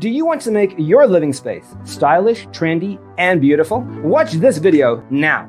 Do you want to make your living space stylish, trendy, and beautiful? Watch this video now.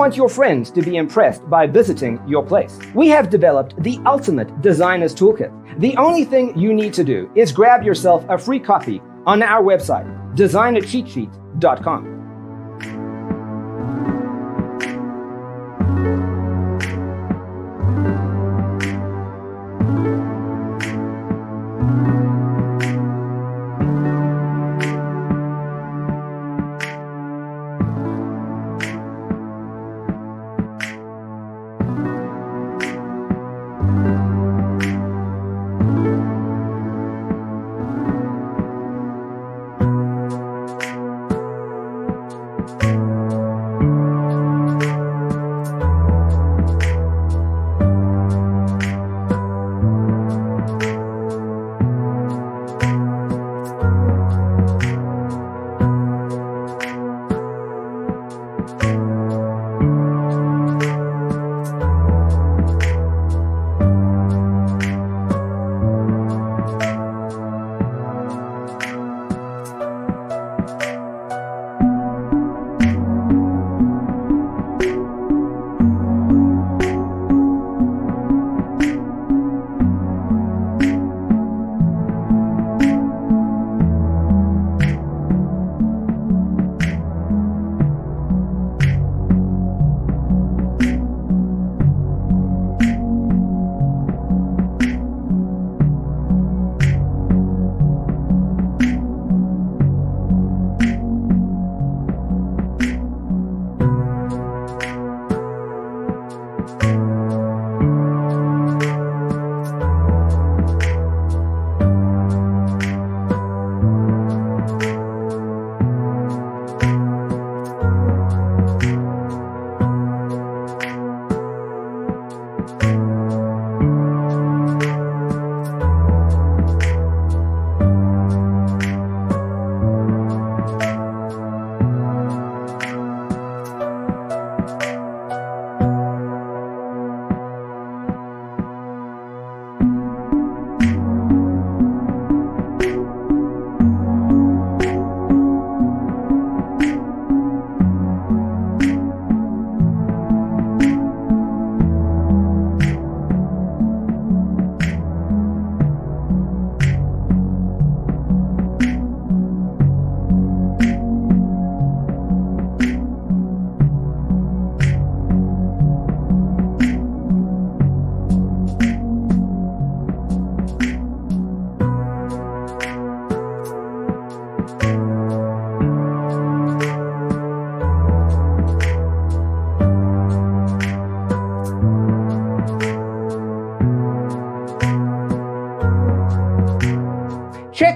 Want your friends to be impressed by visiting your place? We have developed the ultimate designer's toolkit. The only thing you need to do is grab yourself a free copy on our website, designercheatsheet.com.